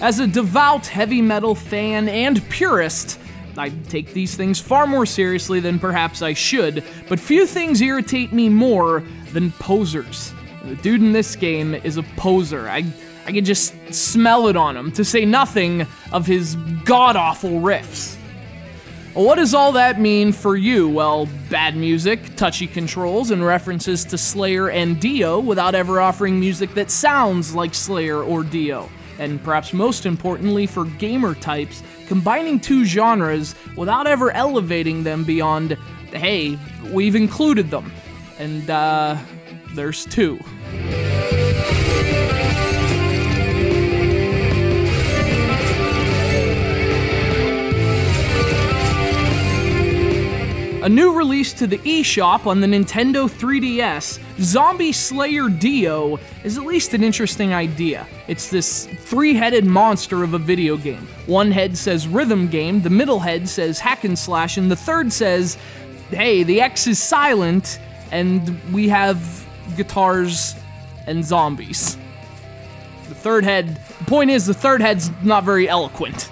As a devout heavy metal fan and purist, I take these things far more seriously than perhaps I should, but few things irritate me more than posers. The dude in this game is a poser. I, I can just smell it on him, to say nothing of his god awful riffs. What does all that mean for you? Well, bad music, touchy controls, and references to Slayer and Dio without ever offering music that sounds like Slayer or Dio and perhaps most importantly for gamer types, combining two genres without ever elevating them beyond, hey, we've included them. And, uh, there's two. A new release to the eShop on the Nintendo 3DS, Zombie Slayer Diox, is at least an interesting idea. It's this three headed monster of a video game. One head says rhythm game, the middle head says hack and slash, and the third says, hey, the X is silent, and we have guitars and zombies. The third head, the point is, the third head's not very eloquent.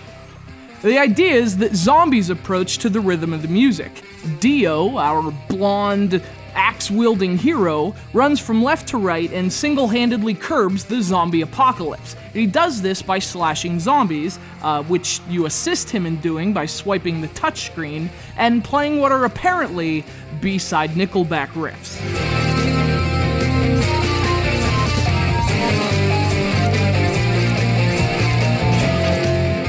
The idea is that zombies approach to the rhythm of the music. Diox, our blonde, axe wielding hero, runs from left to right and single handedly curbs the zombie apocalypse. He does this by slashing zombies, uh, which you assist him in doing by swiping the touchscreen, and playing what are apparently B side Nickelback riffs.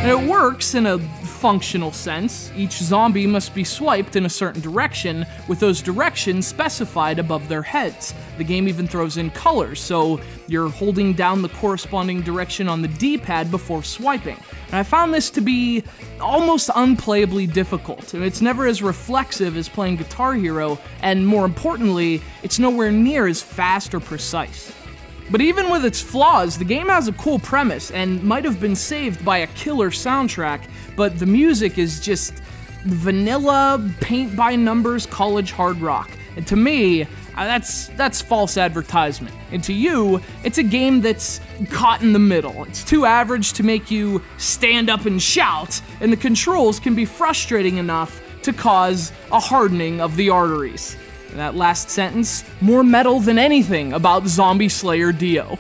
It works in a functional sense. Each zombie must be swiped in a certain direction, with those directions specified above their heads. The game even throws in colors, so you're holding down the corresponding direction on the D pad before swiping. And I found this to be almost unplayably difficult. It's never as reflexive as playing Guitar Hero, and more importantly, it's nowhere near as fast or precise. But even with its flaws, the game has a cool premise and might have been saved by a killer soundtrack, but the music is just vanilla, paint by numbers college hard rock. And to me, uh, that's that's false advertisement. And to you, it's a game that's caught in the middle. It's too average to make you stand up and shout, and the controls can be frustrating enough to cause a hardening of the arteries. That last sentence, more metal than anything about Zombie Slayer Diox.